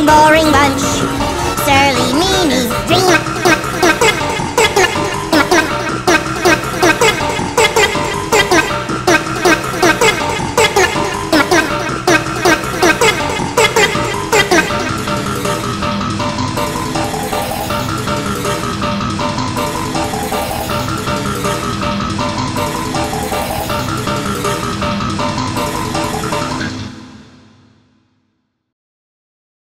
boring bunch.